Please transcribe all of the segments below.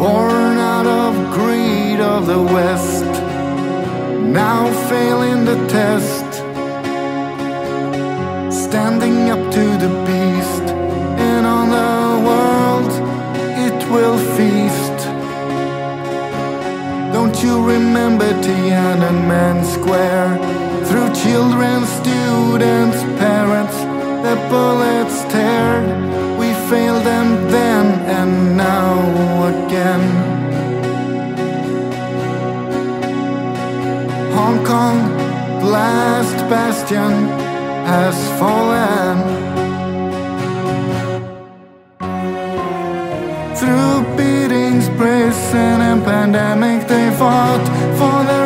born out of greed of the West, now failing the test, standing up to the beast, and on the world it will feast. Don't you remember Tiananmen Square? Through children, students, parents, the bullets tear, we failed Hong Kong, the last bastion, has fallen. Through beatings, prison, and pandemic, they fought for the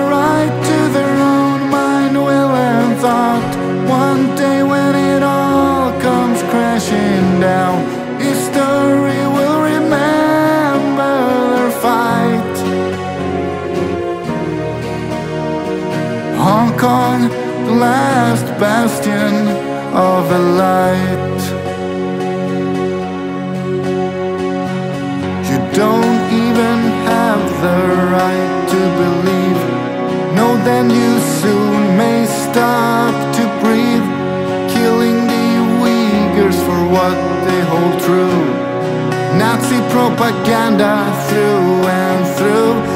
Hong Kong, the last bastion of a light. You don't even have the right to believe. No, then you soon may stop to breathe. Killing the Uyghurs for what they hold true. Nazi propaganda through and through.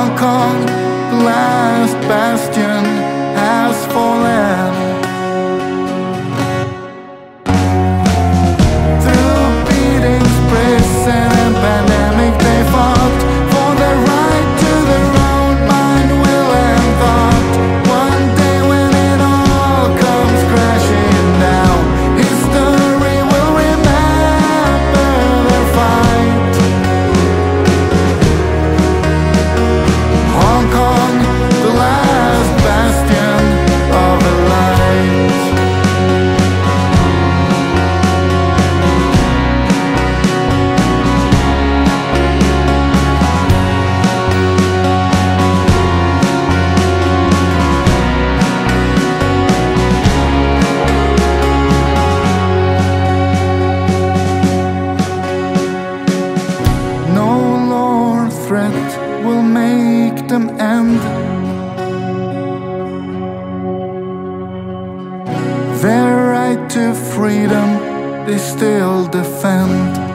Hong Kong, last bastion, will make them end. Their right to freedom they still defend.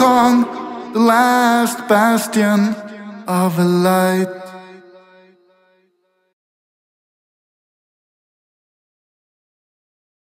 Kong, the last bastion of a light.